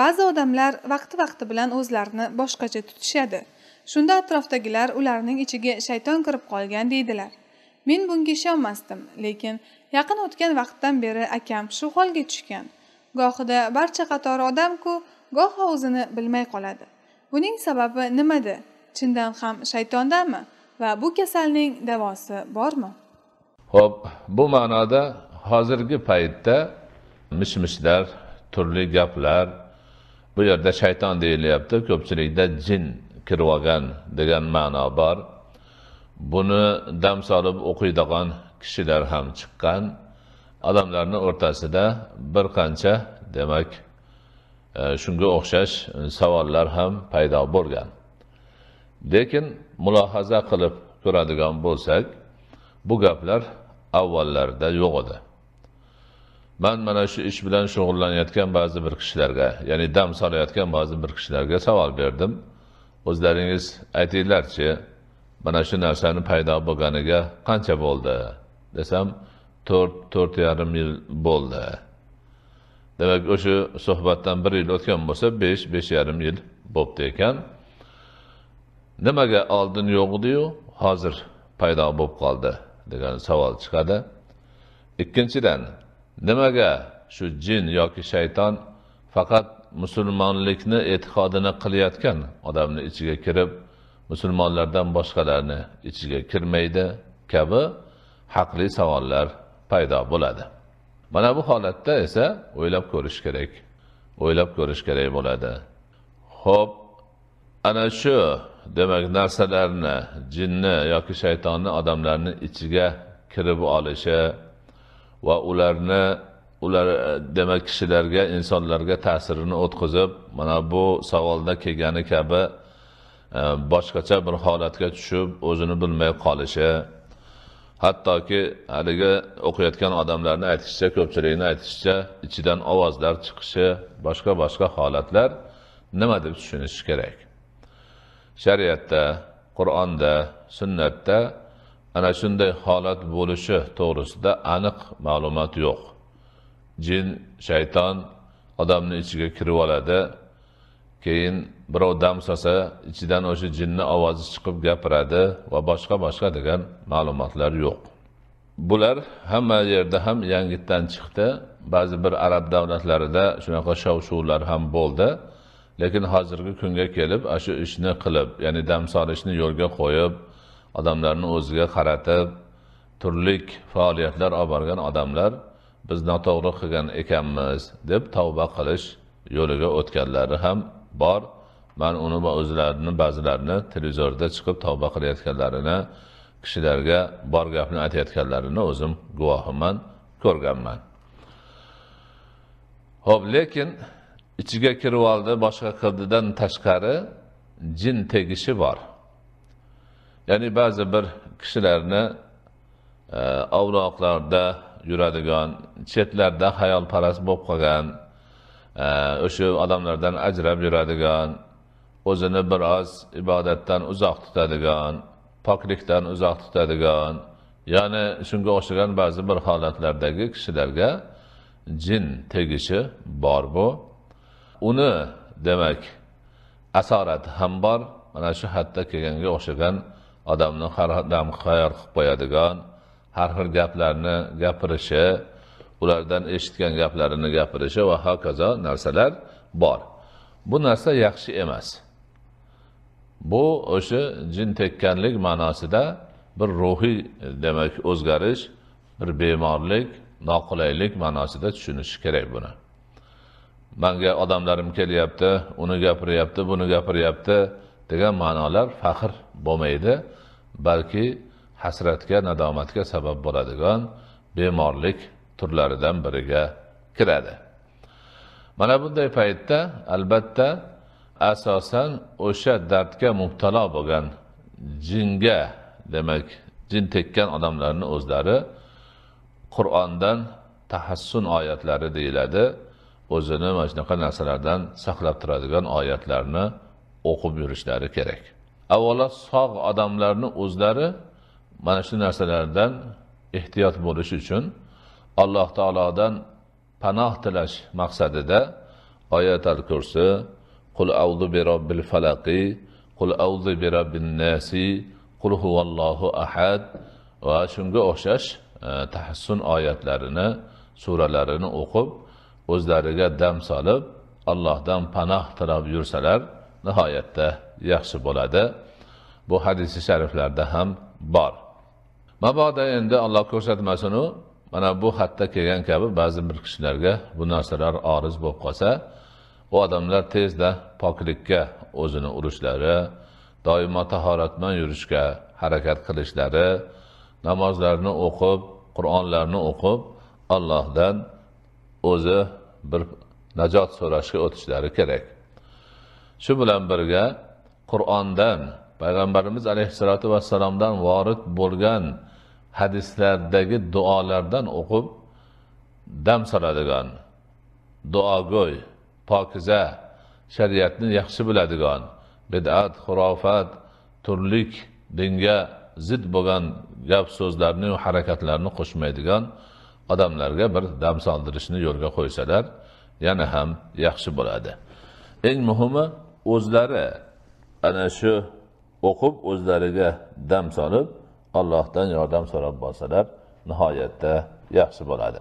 ba'zi odamlar vaqti vaqti bilan o'zlarini boshqacha tutishadi. Shunda atrofdagilar ularning ichiga shayton kirib qolgan deydilar. Men bunga ishonmasdim lekin yaqin o'tgan vaqtdan beri akam shu holga tushgan. Gohida barcha qatori odamku goho o'zini bilmay qoladi. Buning sababi nimada? Chindan ham shaytondami? Va bu kasalning davosi bormi? Ho'p bu ma'noda hozirgi paytda mish mishlar turli gaplar bu yerda shayton deyilyapti ko'pchilikda jin kirib olgan degan ma'no bor. Buni dam solib o'qiydigan kishilar ham chiqqan. Odamlarni o'rtasida bir qancha demak e, shunga o'xshash savollar ham paydo bo'lgan. Lekin mulohaza qilib ko'radigan bo'lsak bu gaplar avvallarda yo'q edi. Man mana shu ish bilan shug'ullanayotgan ba'zi bir kishilarga ya'ni dam solayotgan ba'zi bir kishilarga savol berdim. O'zlaringiz aytinglarchi mana shu narsani paydo bo'lganiga qancha bo'ldi desam to'rt to'rt yarim yil bo'ldi. Demak o'sha suhbatdan bir yil o'tgan bo'lsa besh besh yarim yil bo'pti ekan. Nimaga oldin yo'q ediyu hozir paydo bo'lib qoldi degan savol chiqadi. Ikkinchidan nimaga shu jin yoki shayton faqat musulmonlikni e'tiqodini qilayotgan odamni ichiga kirib musulmonlardan boshqalarni ichiga kirmaydi kabi haqli savollar paydo bo'ladi. Mana bu holatda esa o'ylab ko'rish kerak o'ylab ko'rish kerak bo'ladi. Ho'p ana shu demak narsalarni jinni yoki shaytonni odamlarni ichiga kirib olishi va ularni ular e, demak kishilarga insonlarga ta'sirini o'tkazib mana bu savolda kelgani kabi e, boshqacha bir holatga tushib o'zini bilmay qolishi. Hattoki haligi o'qiyotgan odamlarni aytishicha ko'pchilikni aytishicha ichidan ovozlar chiqishi boshqa boshqa holatlar nima deb tushunish kerak? Shariatda qur'onda sunnatda ana shunday holat bo'lishi to'g'risida aniq ma'lumot yo'q. Jin shayton odamni ichiga kirib oladi. Keyin birov dam solsa ichidan o'sha jinni ovozi chiqib gapiradi va boshqa boshqa degan ma'lumotlar yo'q. Bular hamma yerda ham yangitdan chiqdi. Ba'zi bir arab davlatlarida shunaqa shov shuvlar ham bo'ldi. Lekin hozirgi kunga kelib ana shu ishni qilib ya'ni dam solishni yo'lga qo'yib odamlarni o'ziga qaratib turli faoliyatlar olib borgan odamlar biz noto'g'ri qilgan ekanmiz deb tavba qilish yo'liga o'tganlari ham bor. Man uni va o'zlarini ba'zilarini televizorda chiqib tavba qilayotganlarini kishilarga bor gapni aytayotganlarini o'zim guvohiman ko'rganman. Ho'p lekin ichiga kirib oldi boshqa qildidan tashqari jin tegishi bor. Ya'ni ba'zi bir kishilarni e, ovloqlarda yuradigan chetlarda hayolparast bo'lib qolgan e, o'sha odamlardan ajrab yuradigan o'zini biroz ibodatdan uzoq tutadigan poklikdan uzoq tutadigan ya'ni shunga o'xshagan ba'zi bir holatlardagi kishilarga jin tegishi bor bu uni demak asorati ham bor. Mana shu hadda kelganga o'xshagan odamni har dam xayol qilib qo'yadigan har xil gaplarni gapirishi ulardan eshitgan gaplarini gapirishi va hokazo narsalar bor. Bu narsa yaxshi emas. Bu o'sha jin tekkanlik ma'nosida bir ruhiy demak o'zgarish bir bemorlik noqulaylik ma'nosida tushunish kerak buni. Manga odamlarim kelyapti uni gapiryapti buni gapiryapti degan ma'nolar faxr bo'lmaydi. Balki hasratga nadomatga sabab bo'ladigan bemorlik turlaridan biriga kiradi. Mana bunday paytda albatta asosan o'sha dardga mubtalo bo'lgan jinga demak jin tekkan odamlarni o'zlari qur'ondan tahassun oyatlari deyiladi. O'zini mana shunaqa narsalardan saqlab turadigan oyatlarni o'qib yurishlari kerak. Avvalo sog' odamlarni o'zlari mana shu narsalardan ehtiyot bo'lish uchun alloh taolodan panoh tilash maqsadida oyatal kursi qul avdu bi robbil falaqi qul avdu bi robbin nasi qul huvallohu ahad va shunga o'xshash e, tahassun oyatlarini suralarini o'qib o'zlariga dam solib allohdan panoh tilab yursalar nihoyatda yaxshi bo'ladi. Bu hadisi shariflarda ham bor. Mabodo endi alloh ko'rsatmasinu mana bu xatda kelgan kabi ba'zi bir kishilarga bu narsalar oriz bo'lib qolsa u odamlar tezda poklikka o'zini urishlari doimo tahoratman yurishga harakat qilishlari namozlarni o'qib qur'onlarni o'qib allohdan o'zi bir najot so'rashga o'tishlari kerak. Shu bilan birga qur'ondan payg'ambarimiz alayhissalotu vassalomdan vorid bo'lgan hadislardagi duolardan o'qib dam soladigan duogo'y pokiza shariatni yaxshi biladigan bid'at xurofat turlik dinga zid bo'lgan gap so'zlarni harakatlarni qo'shmaydigan odamlarga bir dam soldirishni yo'lga qo'ysalar yana ham yaxshi bo'ladi. Eng muhimi o'zlari ana shu o'qib o'zlariga dam solib allohdan yordam so'rab borsalar nihoyatda yaxshi bo'ladi.